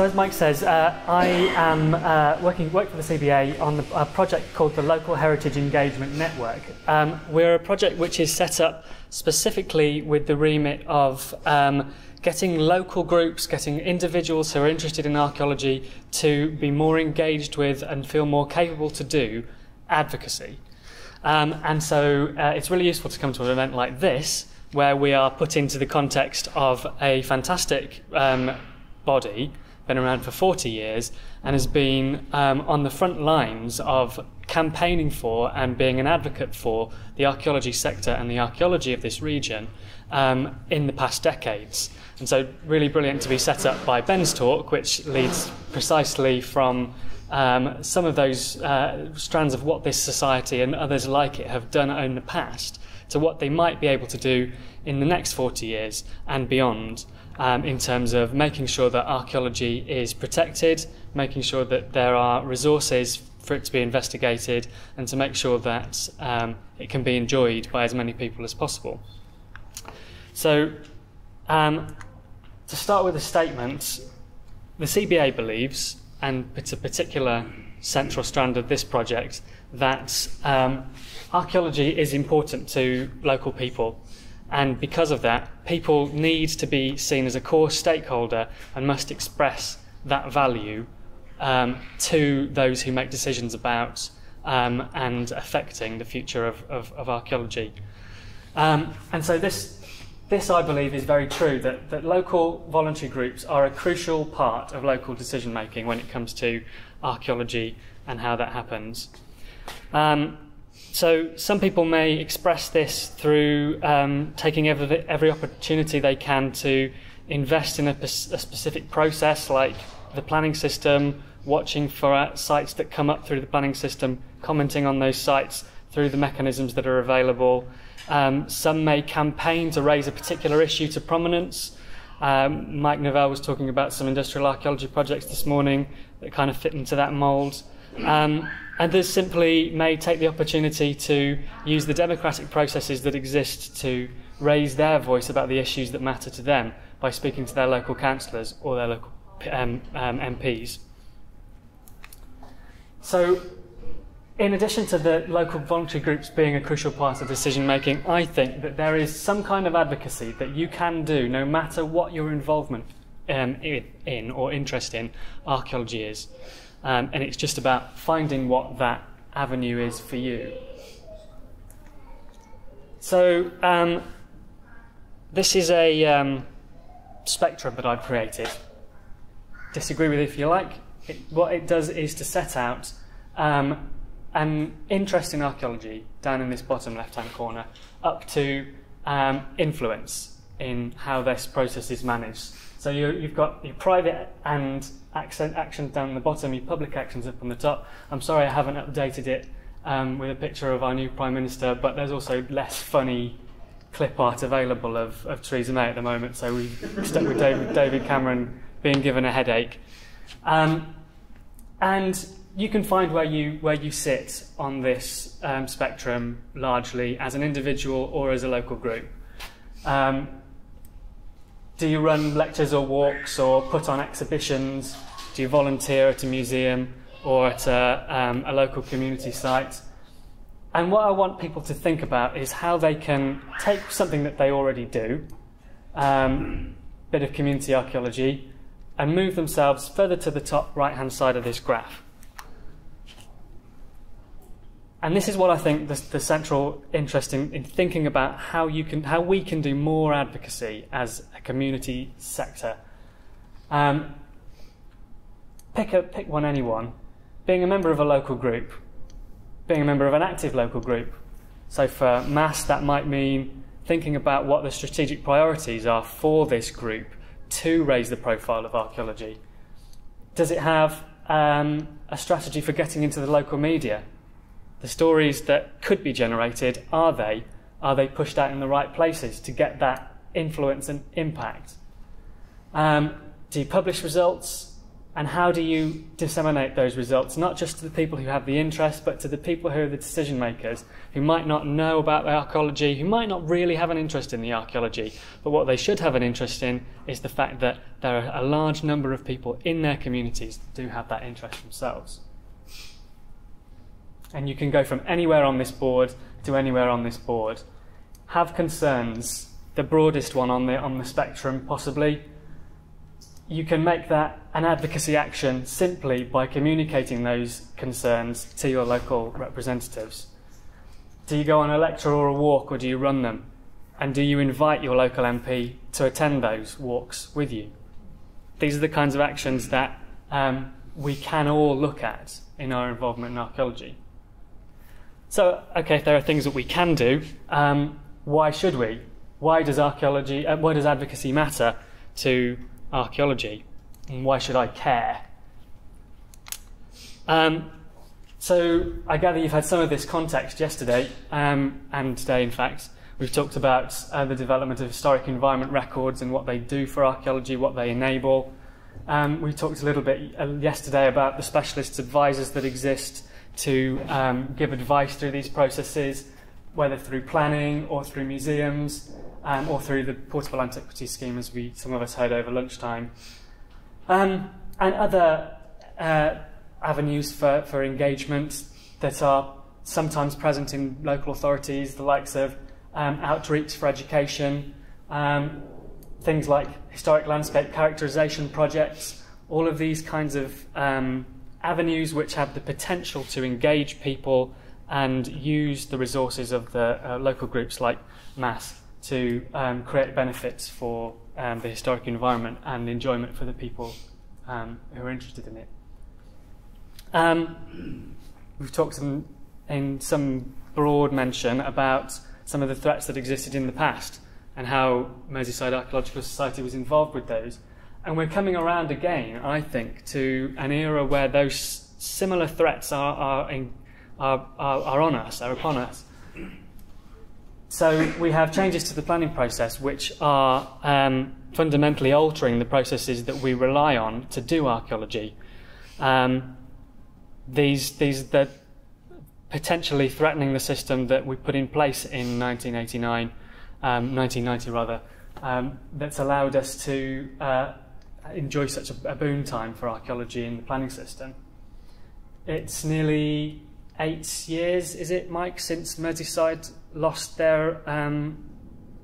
so as Mike says, uh, I am uh, working work for the CBA on the, a project called the Local Heritage Engagement Network. Um, we're a project which is set up specifically with the remit of um, getting local groups, getting individuals who are interested in archaeology to be more engaged with and feel more capable to do advocacy. Um, and so uh, it's really useful to come to an event like this where we are put into the context of a fantastic um, body, been around for 40 years, and has been um, on the front lines of campaigning for and being an advocate for the archaeology sector and the archaeology of this region um, in the past decades. And so, really brilliant to be set up by Ben's talk, which leads precisely from um, some of those uh, strands of what this society and others like it have done in the past to what they might be able to do in the next 40 years and beyond um, in terms of making sure that archaeology is protected, making sure that there are resources for it to be investigated, and to make sure that um, it can be enjoyed by as many people as possible. So, um, to start with a statement, the CBA believes, and it's a particular central strand of this project, that um, archaeology is important to local people. And because of that, people need to be seen as a core stakeholder and must express that value um, to those who make decisions about um, and affecting the future of, of, of archaeology. Um, and so this this, I believe, is very true that, that local voluntary groups are a crucial part of local decision making when it comes to archaeology and how that happens. Um, so, some people may express this through um, taking every, every opportunity they can to invest in a, a, specific process like the planning system, watching for uh, sites that come up through the planning system, commenting on those sites through the mechanisms that are available. Um, some may campaign to raise a particular issue to prominence. Um, Mike Novell was talking about some industrial archaeology projects this morning that kind of fit into that mould. Others simply may take the opportunity to use the democratic processes that exist to raise their voice about the issues that matter to them by speaking to their local councillors or their local um, um, MPs. So, in addition to the local voluntary groups being a crucial part of decision making, I think that there is some kind of advocacy that you can do no matter what your involvement um, in or interest in archaeology is. Um, and it's just about finding what that avenue is for you. So, um, this is a um, spectrum that I've created. Disagree with it if you like. It, what it does is to set out um, an interest in archaeology down in this bottom left hand corner up to um, influence in how this process is managed. So you, have got your private and accent actions down the bottom, your public actions up on the top. I'm sorry I haven't updated it um, with a picture of our new Prime Minister, but there's also less funny clip art available of, of Theresa May at the moment, so we stuck with David, David Cameron being given a headache. Um, and you can find where you where you sit on this um, spectrum largely as an individual or as a local group. Um, do you run lectures or walks or put on exhibitions? Do you volunteer at a museum or at a, um, a local community site? And what I want people to think about is how they can take something that they already do, um, bit of community archaeology, and move themselves further to the top right hand side of this graph. And this is what I think the, the central interest in, in, thinking about how you can, how we can do more advocacy as a community sector. Um, pick a, pick one, anyone. Being a member of a local group, being a member of an active local group. So for MAS, that might mean thinking about what the strategic priorities are for this group to raise the profile of archaeology. Does it have um, a strategy for getting into the local media? The stories that could be generated, are they? Are they pushed out in the right places to get that influence and impact? Um, do you publish results? And how do you disseminate those results, not just to the people who have the interest, but to the people who are the decision makers, who might not know about the archaeology, who might not really have an interest in the archaeology, but what they should have an interest in is the fact that there are a large number of people in their communities that do have that interest themselves. And you can go from anywhere on this board to anywhere on this board. Have concerns, the broadest one on the, on the spectrum, possibly, you can make that an advocacy action simply by communicating those concerns to your local representatives. Do you go on a lecture or a walk, or do you run them? And do you invite your local MP to attend those walks with you? These are the kinds of actions that um, we can all look at in our involvement in archaeology. So, okay, if there are things that we can do, um, why should we? Why does archaeology, uh, why does advocacy matter to archaeology, and why should I care? Um, so I gather you've had some of this context yesterday um, and today, in fact. We've talked about uh, the development of historic environment records and what they do for archaeology, what they enable. Um, we talked a little bit uh, yesterday about the specialist advisors that exist to um, give advice through these processes, whether through planning or through museums um, or through the portable antiquity scheme, as we some of us heard over lunchtime, um, and other uh, avenues for, for engagement that are sometimes present in local authorities, the likes of um, outreach for education, um, things like historic landscape characterization projects, all of these kinds of um, avenues which have the potential to engage people and use the resources of the uh, local groups like MAS to um, create benefits for um, the historic environment and enjoyment for the people um, who are interested in it. Um, we've talked in some broad mention about some of the threats that existed in the past and how Merseyside Archaeological Society was involved with those. And we're coming around again, I think, to an era where those similar threats are, are, in, are, are, are on us, are upon us. So we have changes to the planning process which are um, fundamentally altering the processes that we rely on to do archaeology. Um, these these that potentially threatening the system that we put in place in 1989, um, 1990 rather, um, that's allowed us to uh, enjoy such a, boon time for archaeology in the planning system. It's nearly eight years, is it, Mike, since Merseyside lost their um,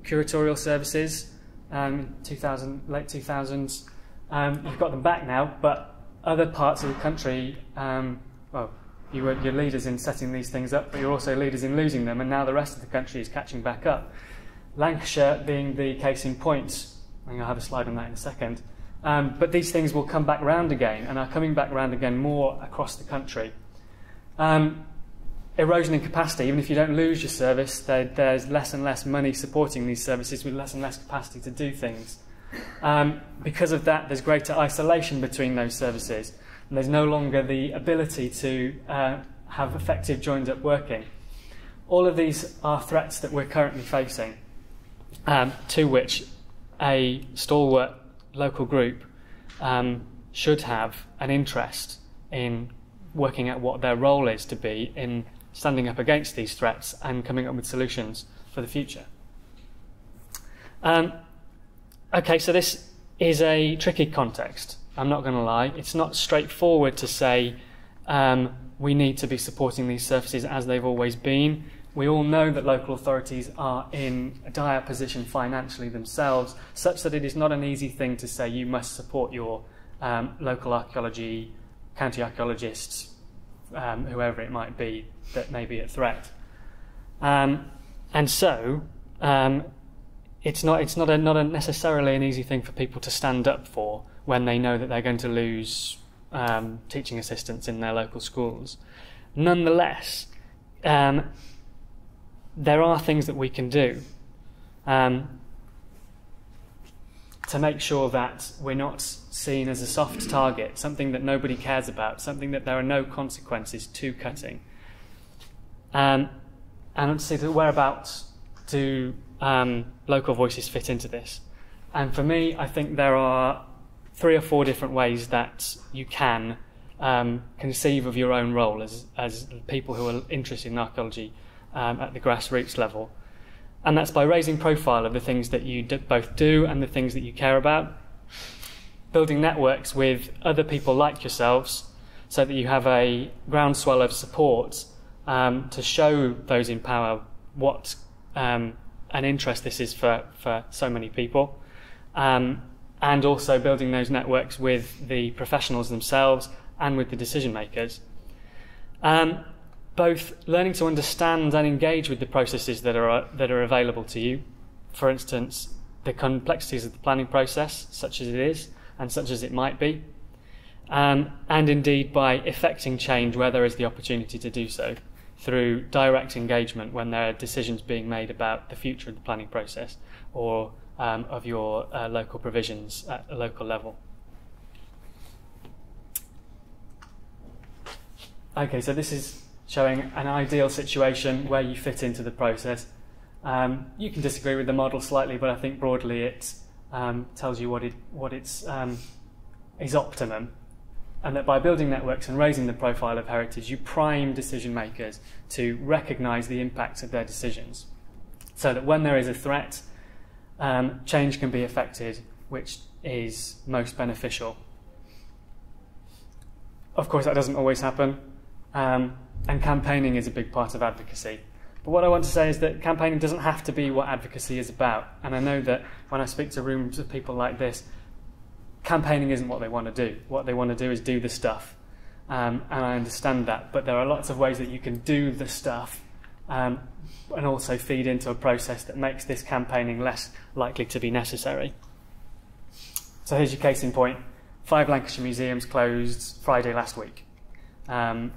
curatorial services um, 2000, late 2000s. Um, you've got them back now, but other parts of the country, um, well, you were your leaders in setting these things up, but you're also leaders in losing them, and now the rest of the country is catching back up. Lancashire being the case in point, I I'll have a slide on that in a second. Um, but these things will come back round again and are coming back round again more across the country. Um, erosion in capacity, even if you don't lose your service, there, there's less and less money supporting these services with less and less capacity to do things. Um, because of that, there's greater isolation between those services. And there's no longer the ability to uh, have effective joined up working. All of these are threats that we're currently facing, um, to which a stalwart local group um, should have an interest in working out what their role is to be in standing up against these threats and coming up with solutions for the future. Um, okay, so this is a tricky context. I'm not going to lie. It's not straightforward to say um, we need to be supporting these services as they've always been. We all know that local authorities are in a dire position financially themselves, such that it is not an easy thing to say you must support your um, local archaeology, county archaeologists, um, whoever it might be that may be at threat. Um, and so, um, it's not, it's not, a, not a necessarily an easy thing for people to stand up for when they know that they're going to lose um, teaching assistants in their local schools. Nonetheless, um, there are things that we can do um, to make sure that we're not seen as a soft target, something that nobody cares about, something that there are no consequences to cutting. Um, and to see the whereabouts do um, local voices fit into this. And for me, I think there are three or four different ways that you can um, conceive of your own role as, as people who are interested in archaeology um, at the grassroots level. And that's by raising profile of the things that you do, both do and the things that you care about, building networks with other people like yourselves so that you have a groundswell of support um, to show those in power what um, an interest this is for, for so many people. Um, and also building those networks with the professionals themselves and with the decision makers. Um, both learning to understand and engage with the processes that are, that are available to you. For instance, the complexities of the planning process, such as it is and such as it might be. Um, and indeed by effecting change where there is the opportunity to do so through direct engagement when there are decisions being made about the future of the planning process or um, of your uh, local provisions at a local level. Okay, so this is showing an ideal situation where you fit into the process. Um, you can disagree with the model slightly, but I think broadly it um, tells you what it what it's um, is optimum, and that by building networks and raising the profile of heritage, you prime decision makers to recognise the impacts of their decisions, so that when there is a threat, um, change can be effected, which is most beneficial. Of course, that doesn't always happen. Um, and campaigning is a big part of advocacy. But what I want to say is that campaigning doesn't have to be what advocacy is about. And I know that when I speak to rooms of people like this, campaigning isn't what they want to do. What they want to do is do the stuff. Um, and I understand that. But there are lots of ways that you can do the stuff um, and also feed into a process that makes this campaigning less likely to be necessary. So here's your case in point. Five Lancashire museums closed Friday last week. Um,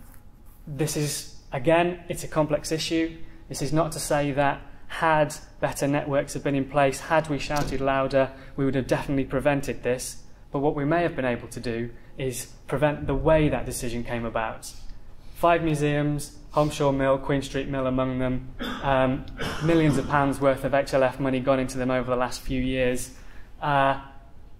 this is, again, it's a complex issue. This is not to say that had better networks have been in place, had we shouted louder, we would have definitely prevented this. But what we may have been able to do is prevent the way that decision came about. Five museums, Helmshore Mill, Queen Street Mill among them, um, millions of pounds worth of HLF money gone into them over the last few years, uh,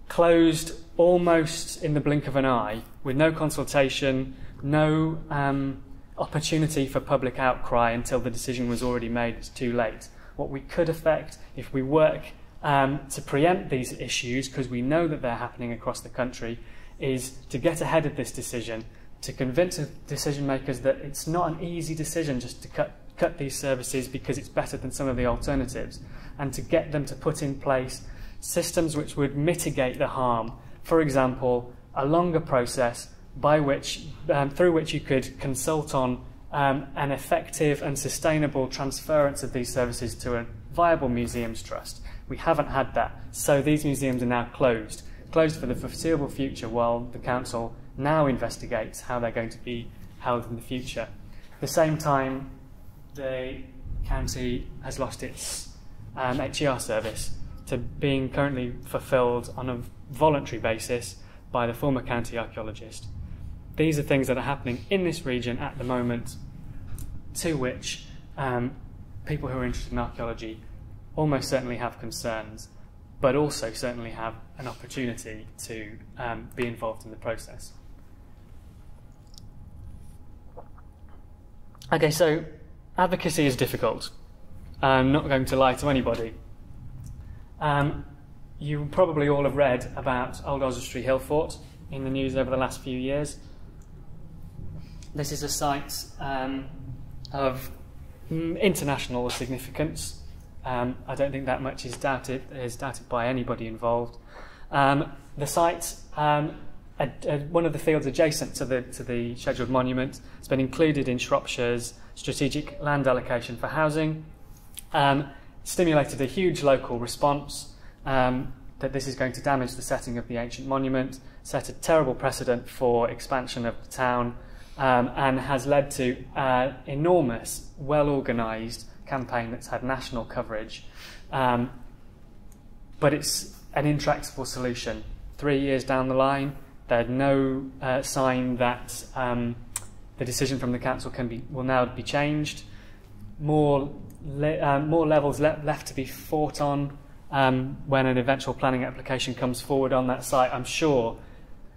closed almost in the blink of an eye with no consultation, no um, opportunity for public outcry until the decision was already made. It's too late. What we could affect if we work um, to preempt these issues, because we know that they're happening across the country, is to get ahead of this decision, to convince decision makers that it's not an easy decision just to cut, cut these services because it's better than some of the alternatives, and to get them to put in place systems which would mitigate the harm. For example, a longer process by which, um, through which you could consult on um, an effective and sustainable transference of these services to a viable museums trust. We haven't had that, so these museums are now closed, closed for the foreseeable future while the council now investigates how they're going to be held in the future. At the same time, the county has lost its um, HER service to being currently fulfilled on a voluntary basis by the former county archaeologist. These are things that are happening in this region at the moment, to which um, people who are interested in archaeology almost certainly have concerns, but also certainly have an opportunity to um, be involved in the process. Okay, so advocacy is difficult. I'm not going to lie to anybody. Um, you probably all have read about Old Oswestry Hill Fort in the news over the last few years. This is a site um, of international significance. Um, I don't think that much is doubted is doubted by anybody involved. Um, the site, um, one of the fields adjacent to the to the scheduled monument, has been included in Shropshire's strategic land allocation for housing. Um, stimulated a huge local response um, that this is going to damage the setting of the ancient monument, set a terrible precedent for expansion of the town um, and has led to an enormous, well organised campaign that's had national coverage. Um, but it's an intractable solution. Three years down the line, there's no uh, sign that um, the decision from the council can be will now be changed. More le- uh, more levels le- left to be fought on. um, when an eventual planning application comes forward on that site, I'm sure.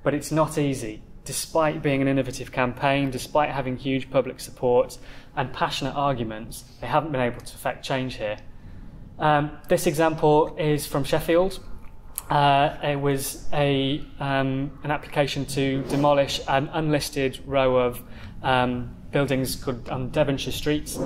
But it's not easy. Despite being an innovative campaign, despite having huge public support and passionate arguments, they haven't been able to affect change here. Um, this example is from Sheffield. Uh, it was a, um, an application to demolish an unlisted row of um, buildings called on Devonshire Street.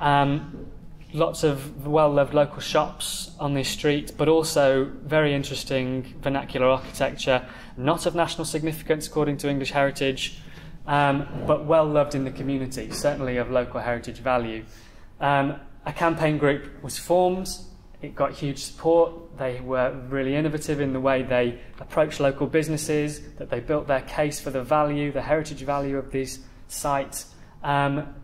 Um, lots of well loved local shops on this street, but also very interesting vernacular architecture, not of national significance according to English Heritage, um, but well loved in the community, certainly of local heritage value. Um, a campaign group was formed it got huge support. They were really innovative in the way they approached local businesses, that they built their case for the value, the heritage value of these sites. Um,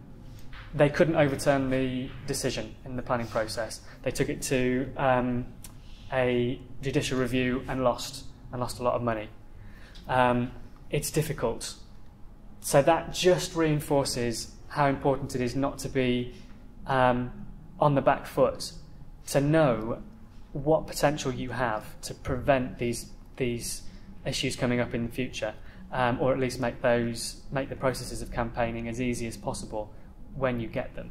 they couldn't overturn the decision in the planning process. They took it to um, a judicial review and lost, and lost a lot of money. Um, it's difficult. So that just reinforces how important it is not to be um, on the back foot to know what potential you have to prevent these these issues coming up in the future, um, or at least make those make the processes of campaigning as easy as possible when you get them.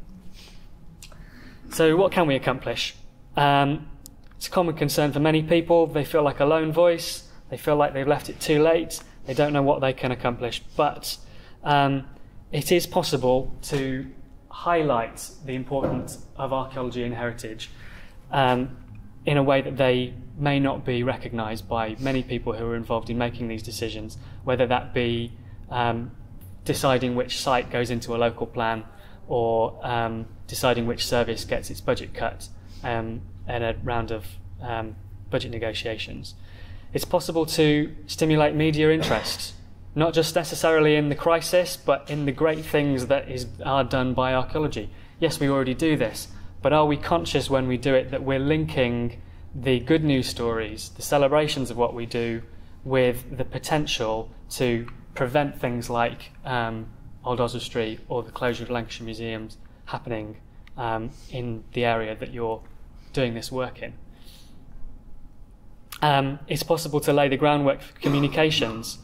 So, what can we accomplish? Um, it's a common concern for many people. They feel like a lone voice. They feel like they've left it too late. They don't know what they can accomplish. But um, it is possible to highlight the importance of archaeology and heritage um, in a way that they may not be recognised by many people who are involved in making these decisions, whether that be um, deciding which site goes into a local plan or um, deciding which service gets its budget cut um, in a round of um, budget negotiations. It's possible to stimulate media interest, not just necessarily in the crisis, but in the great things that is, are done by archaeology. Yes, we already do this, but are we conscious when we do it that we're linking the good news stories, the celebrations of what we do, with the potential to prevent things like um, Old Oswestry or the closure of Lancashire museums happening um, in the area that you're doing this work in? Um, it's possible to lay the groundwork for communications,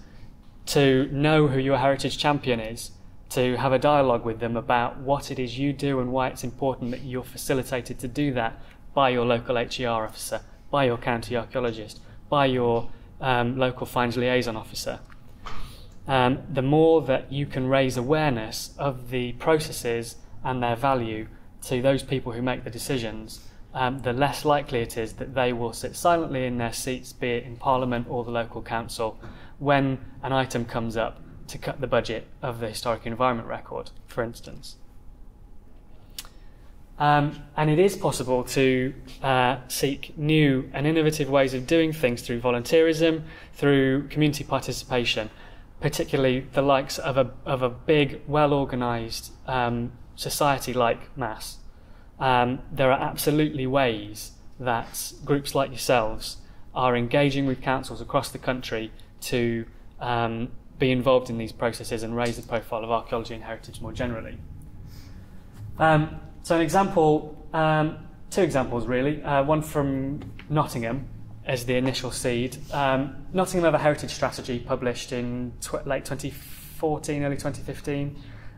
to know who your heritage champion is, to have a dialogue with them about what it is you do and why it's important that you're facilitated to do that by your local HER officer, by your county archaeologist, by your um, local finds liaison officer. Um, the more that you can raise awareness of the processes and their value to those people who make the decisions, um, the less likely it is that they will sit silently in their seats, be it in Parliament or the local council, when an item comes up to cut the budget of the historic environment record, for instance. Um, and it is possible to uh, seek new and innovative ways of doing things through volunteerism, through community participation, particularly the likes of a, of a big, well organised um, society like MAS. Um, there are absolutely ways that groups like yourselves are engaging with councils across the country to um, be involved in these processes and raise the profile of archaeology and heritage more generally. Um, so, an example, um, two examples really. Uh, one from Nottingham as the initial seed. Um, Nottingham have a heritage strategy published in tw- late 2014, early 2015.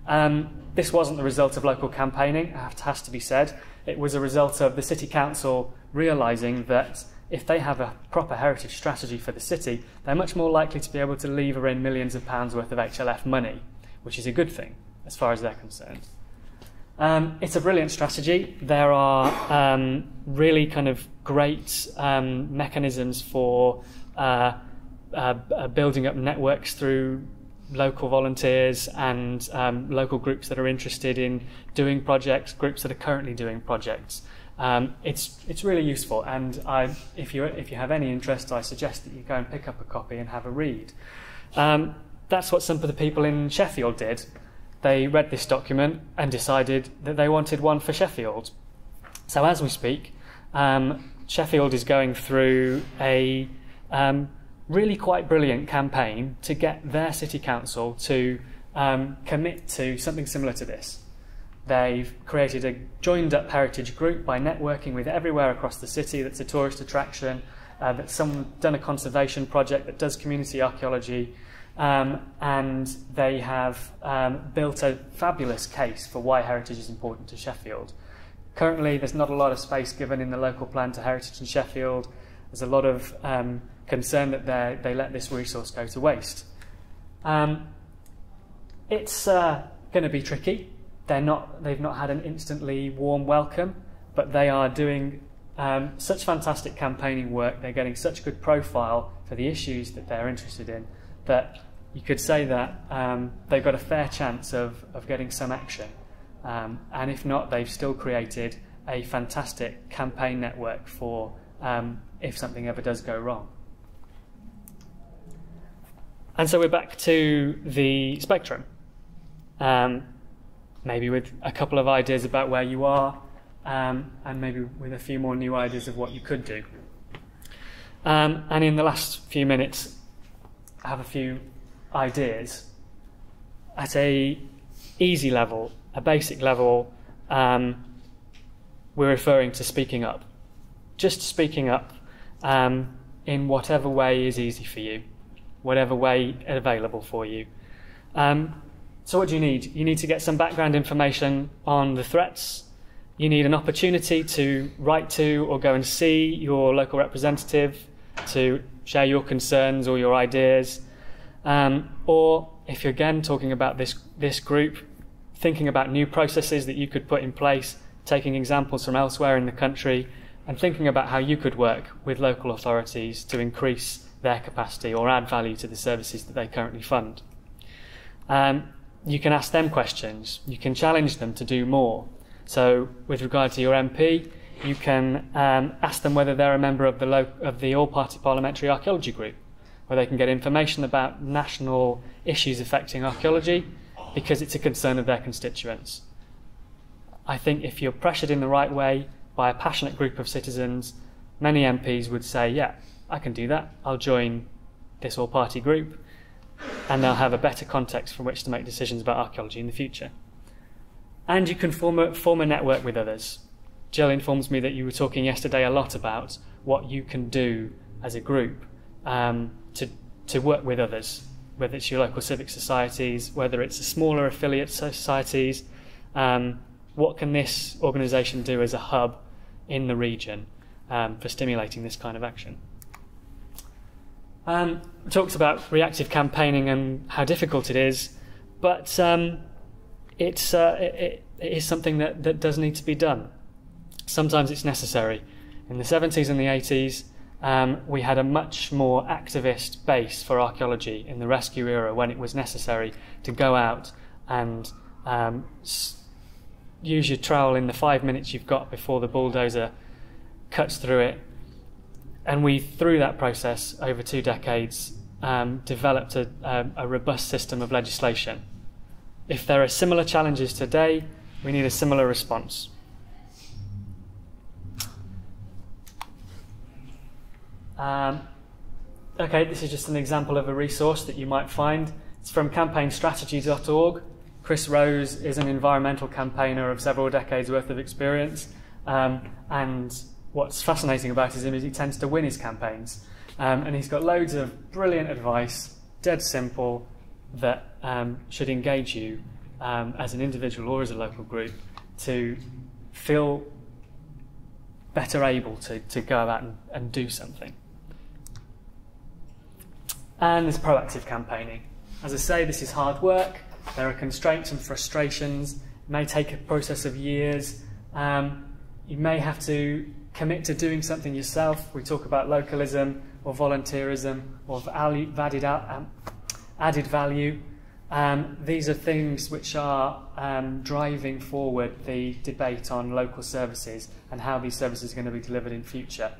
Um, this wasn't the result of local campaigning, it has to be said. It was a result of the City Council realising that if they have a proper heritage strategy for the city, they're much more likely to be able to lever in millions of pounds worth of HLF money, which is a good thing as far as they're concerned. Um, it's a brilliant strategy. There are um, really kind of great um, mechanisms for uh, uh, uh, building up networks through local volunteers and um, local groups that are interested in doing projects, groups that are currently doing projects. Um, it's it's really useful, and I, if you if you have any interest, I suggest that you go and pick up a copy and have a read. Um, that's what some of the people in Sheffield did. They read this document and decided that they wanted one for Sheffield. So as we speak, um, Sheffield is going through a um, really quite brilliant campaign to get their city council to um, commit to something similar to this. They've created a joined up heritage group by networking with everywhere across the city that's a tourist attraction, uh, done a conservation project that does community archaeology, um, and they have um, built a fabulous case for why heritage is important to Sheffield. Currently, there's not a lot of space given in the local plan to heritage in Sheffield. There's a lot of um, concern that they let this resource go to waste. Um, it's uh, going to be tricky. They're not, they've not had an instantly warm welcome, but they are doing um, such fantastic campaigning work. They're getting such good profile for the issues that they're interested in that you could say that um, they've got a fair chance of, of getting some action. Um, and if not, they've still created a fantastic campaign network for um, if something ever does go wrong. And so we're back to the spectrum. Um, maybe with a couple of ideas about where you are, um, and maybe with a few more new ideas of what you could do. Um, and in the last few minutes, I have a few ideas at a easy level, a basic level. Um, we're referring to speaking up, just speaking up um, in whatever way is easy for you, whatever way available for you. Um, so, what do you need? You need to get some background information on the threats. You need an opportunity to write to or go and see your local representative to share your concerns or your ideas. Um, or if you're again talking about this, this group, thinking about new processes that you could put in place, taking examples from elsewhere in the country, and thinking about how you could work with local authorities to increase their capacity or add value to the services that they currently fund. Um, you can ask them questions, you can challenge them to do more. So, with regard to your MP, you can um, ask them whether they're a member of the, lo- of the All Party Parliamentary Archaeology Group where they can get information about national issues affecting archaeology because it's a concern of their constituents. I think if you're pressured in the right way by a passionate group of citizens, many MPs would say, Yeah, I can do that. I'll join this all party group, and they'll have a better context from which to make decisions about archaeology in the future. And you can form a, form a network with others. Jill informs me that you were talking yesterday a lot about what you can do as a group um, to, to work with others, whether it's your local civic societies, whether it's the smaller affiliate societies. Um, what can this organisation do as a hub in the region um, for stimulating this kind of action? Um, talks about reactive campaigning and how difficult it is, but um, it's, uh, it, it is something that, that does need to be done. Sometimes it's necessary. In the 70s and the 80s, um, we had a much more activist base for archaeology in the rescue era when it was necessary to go out and um, use your trowel in the five minutes you've got before the bulldozer cuts through it. And we, through that process over two decades, um, developed a, a, a robust system of legislation. If there are similar challenges today, we need a similar response. Um, okay, this is just an example of a resource that you might find. It's from campaignstrategy.org. Chris Rose is an environmental campaigner of several decades worth of experience. Um, and what's fascinating about him is he tends to win his campaigns. Um, and he's got loads of brilliant advice, dead simple, that um, should engage you um, as an individual or as a local group to feel better able to, to go about and, and do something. And there's proactive campaigning. As I say, this is hard work. There are constraints and frustrations. It may take a process of years. Um, you may have to commit to doing something yourself. We talk about localism or volunteerism or added, um, added value. Um, these are things which are um, driving forward the debate on local services and how these services are going to be delivered in future.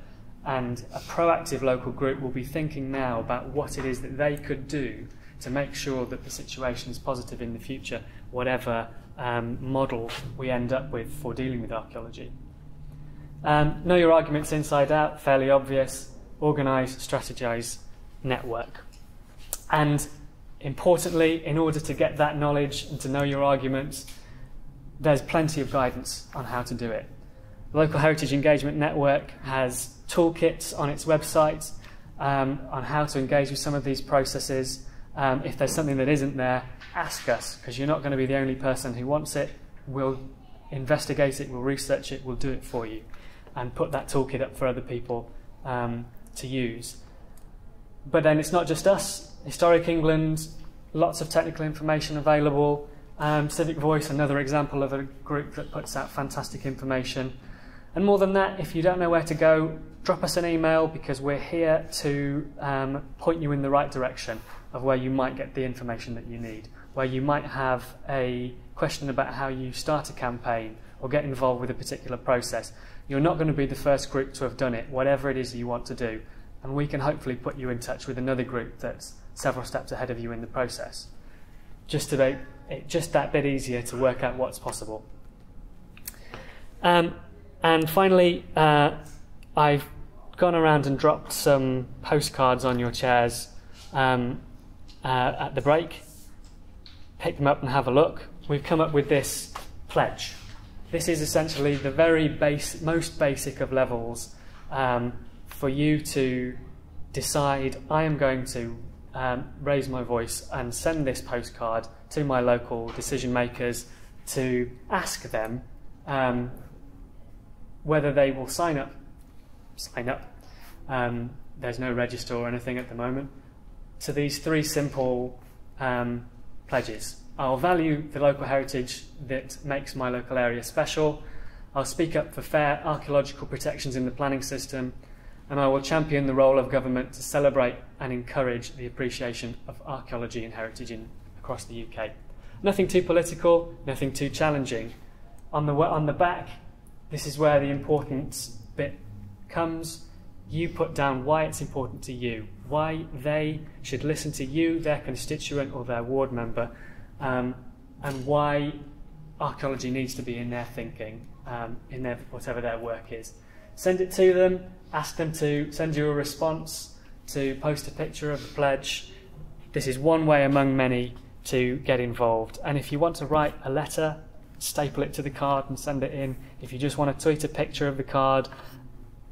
And a proactive local group will be thinking now about what it is that they could do to make sure that the situation is positive in the future, whatever um, model we end up with for dealing with archaeology. Um, know your arguments inside out, fairly obvious. Organise, strategise, network. And importantly, in order to get that knowledge and to know your arguments, there's plenty of guidance on how to do it. The Local Heritage Engagement Network has toolkits on its website um, on how to engage with some of these processes. Um, if there's something that isn't there, ask us because you're not going to be the only person who wants it. We'll investigate it, we'll research it, we'll do it for you, and put that toolkit up for other people um, to use. But then it's not just us. Historic England, lots of technical information available. Um, Civic Voice, another example of a group that puts out fantastic information. And more than that, if you don't know where to go, drop us an email because we're here to um, point you in the right direction of where you might get the information that you need, where you might have a question about how you start a campaign or get involved with a particular process. You're not going to be the first group to have done it, whatever it is you want to do. And we can hopefully put you in touch with another group that's several steps ahead of you in the process. Just to make it just that bit easier to work out what's possible. Um, and finally, uh, I've gone around and dropped some postcards on your chairs um, uh, at the break. Pick them up and have a look. We've come up with this pledge. This is essentially the very base, most basic of levels um, for you to decide I am going to um, raise my voice and send this postcard to my local decision makers to ask them um, whether they will sign up. Sign up. Um, there's no register or anything at the moment. So these three simple um, pledges. I'll value the local heritage that makes my local area special. I'll speak up for fair archaeological protections in the planning system and I will champion the role of government to celebrate and encourage the appreciation of archaeology and heritage in, across the UK. Nothing too political, nothing too challenging. On the, on the back, this is where the important bit comes. You put down why it's important to you, why they should listen to you, their constituent or their ward member, um, and why archaeology needs to be in their thinking, um, in their, whatever their work is. Send it to them, ask them to send you a response, to post a picture of the pledge. This is one way among many to get involved. And if you want to write a letter, staple it to the card and send it in. If you just want to tweet a picture of the card,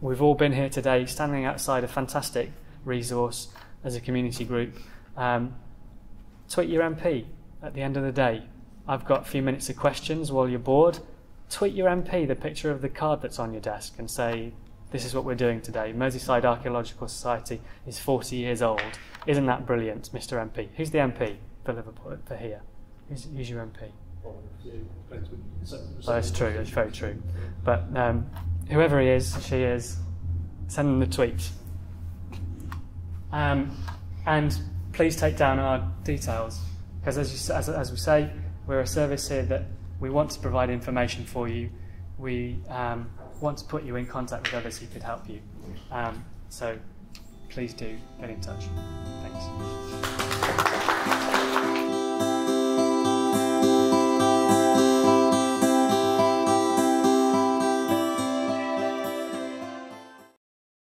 we've all been here today standing outside a fantastic resource as a community group. Um, tweet your MP at the end of the day. I've got a few minutes of questions while you're bored. Tweet your MP the picture of the card that's on your desk and say, this is what we're doing today. Merseyside Archaeological Society is 40 years old. Isn't that brilliant, Mr. MP? Who's the MP for Liverpool, for here? Who's, who's your MP? That's true, that's very true. But um, whoever he is, she is, send them the tweet. Um, and please take down our details, because as, as, as we say, we're a service here that we want to provide information for you. We um, want to put you in contact with others who could help you. Um, so please do get in touch. Thanks.